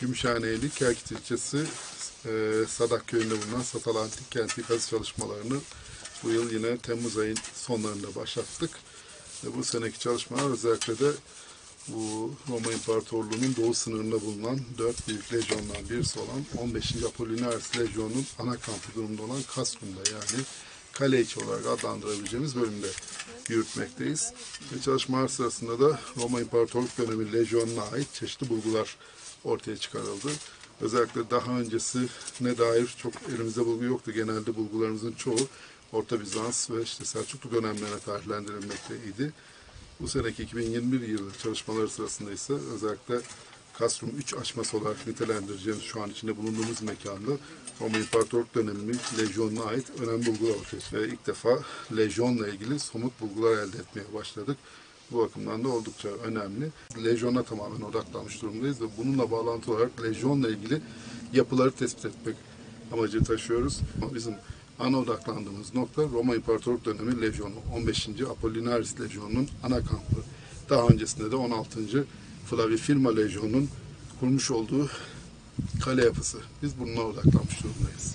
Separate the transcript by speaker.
Speaker 1: Gümüşhaneyli Kerkit ilçesi e, Sadak köyünde bulunan Satal Antik Kenti kazı çalışmalarını bu yıl yine Temmuz ayın sonlarında başlattık. Ve bu seneki çalışmalar özellikle de bu Roma İmparatorluğu'nun doğu sınırında bulunan dört büyük lejyondan birisi olan 15. Apollinaris Lejyonu'nun ana kampı durumunda olan Kastrum'da yani kale içi olarak adlandırabileceğimiz bölümde yürütmekteyiz. Ve çalışmalar sırasında da Roma İmparatorluk dönemi lejyonuna ait çeşitli bulgular ortaya çıkarıldı. Özellikle daha öncesine dair çok elimizde bulgu yoktu. Genelde bulgularımızın çoğu Orta Bizans ve işte Selçuklu dönemlerine tarihlendirilmekteydi. Bu seneki 2021 yılı çalışmaları sırasında ise özellikle Castrum 3 aşması olarak nitelendireceğimiz şu an içinde bulunduğumuz mekanda Roma İmparatorluk döneminin lejyonuna ait önemli bulgular ortaya. Ve ilk defa lejyonla ilgili somut bulgular elde etmeye başladık. Bu bakımdan da oldukça önemli. Lejyona tamamen odaklanmış durumdayız ve bununla bağlantı olarak lejyonla ilgili yapıları tespit etmek amacı taşıyoruz. Bizim ana odaklandığımız nokta Roma İmparatorluk dönemi lejyonu. 15. Apollinaris lejyonunun ana kampı. Daha öncesinde de 16. Flavifirma lejyonunun kurmuş olduğu kale yapısı. Biz bununla odaklanmış durumdayız.